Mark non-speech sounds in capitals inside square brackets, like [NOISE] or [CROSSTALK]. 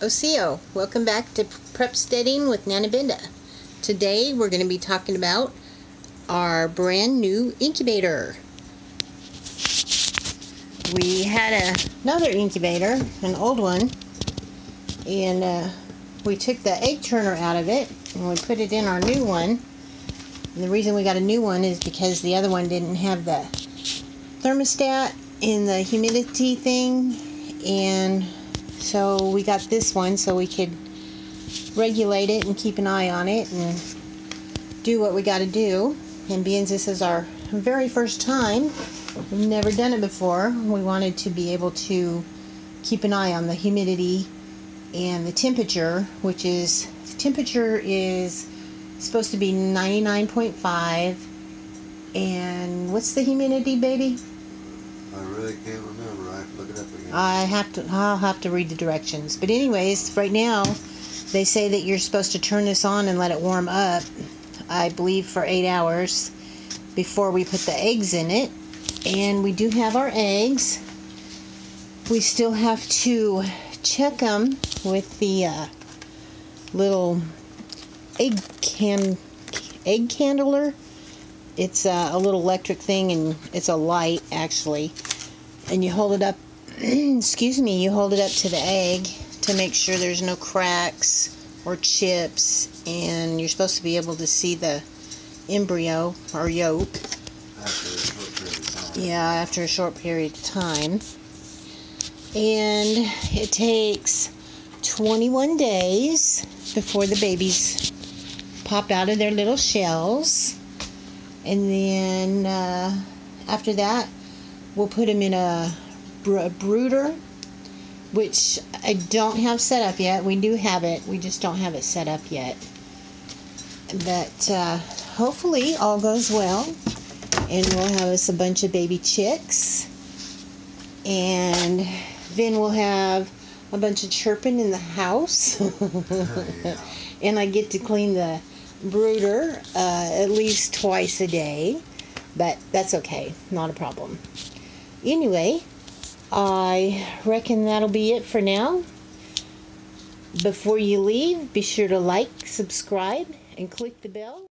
Osio. Welcome back to Prepsteading with Nana. Today we're going to be talking about our brand new incubator. We had a, another incubator, an old one, and uh, we took the egg turner out of it and we put it in our new one. And the reason we got a new one is because the other one didn't have the thermostat in the humidity thing and so we got this one so we could regulate it and keep an eye on it and do what we got to do. And being this is our very first time, we've never done it before, we wanted to be able to keep an eye on the humidity and the temperature, which is the temperature is supposed to be 99.5 and what's the humidity baby I really can't remember. I have to look it up again. I have to. I'll have to read the directions. But anyways, right now, they say that you're supposed to turn this on and let it warm up. I believe for eight hours before we put the eggs in it. And we do have our eggs. We still have to check them with the uh, little egg can egg candler. It's uh, a little electric thing, and it's a light actually. And you hold it up. [CLEARS THROAT] excuse me. You hold it up to the egg to make sure there's no cracks or chips, and you're supposed to be able to see the embryo or yolk. After a short period of time. Yeah, after a short period of time. And it takes 21 days before the babies pop out of their little shells. And then uh, after that, we'll put them in a, brooder, which I don't have set up yet. We do have it, we just don't have it set up yet. But uh, hopefully, all goes well and we'll have us a bunch of baby chicks. And then we'll have a bunch of chirping in the house. Yeah. [LAUGHS] and I get to clean the brooder uh, at least twice a day. But that's okay, not a problem. Anyway, I reckon that'll be it for now. Before you leave, be sure to like, subscribe, and click the bell.